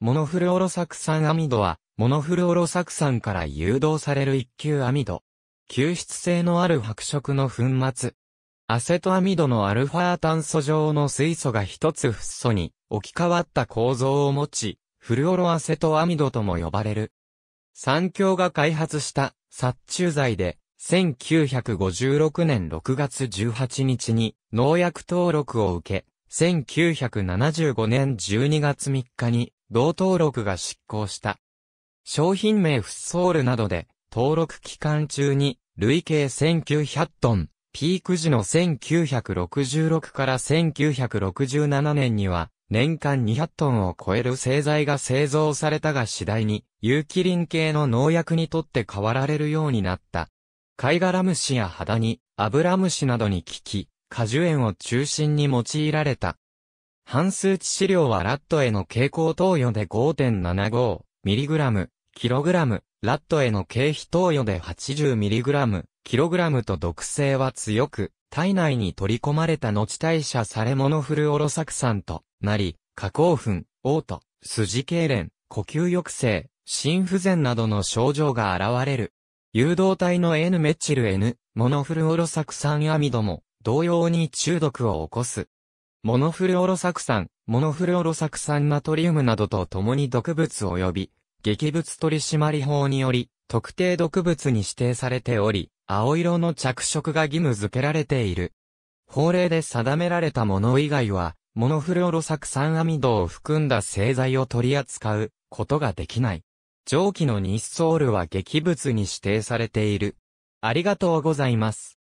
モノフルオロ酢酸アミドは、モノフルオロ酢酸から誘導される一級アミド。吸湿性のある白色の粉末。アセトアミドのアルファ炭素状の水素が一つフッ素に置き換わった構造を持ち、フルオロアセトアミドとも呼ばれる。三共が開発した殺虫剤で、1956年6月18日に農薬登録を受け、1975年12月3日に同登録が執行した。商品名フッソールなどで登録期間中に累計1900トン、ピーク時の1966から1967年には年間200トンを超える製剤が製造されたが次第に、有機リン系の農薬にとって変わられるようになった。貝殻虫や肌に、アブラムシなどに効き、果樹園を中心に用いられた。半数致死量はラットへの蛍光投与で 5.75mg、キログラ、ットへの経費投与で 80mg、キログラムと毒性は強く、体内に取り込まれた後代謝されモノフルオロ酢酸となり、加工粉、嘔吐、筋痙攣、呼吸抑制、心不全などの症状が現れる。誘導体の N メチル N、モノフルオロ酢酸アミドも、同様に中毒を起こす。モノフルオロ酢酸、モノフルオロ酢酸ナトリウムなどと共に毒物及び、劇物取締法により、特定毒物に指定されており、青色の着色が義務付けられている。法令で定められたもの以外は、モノフルオロ酢酸アミドを含んだ製剤を取り扱うことができない。蒸気のニッソールは劇物に指定されている。ありがとうございます。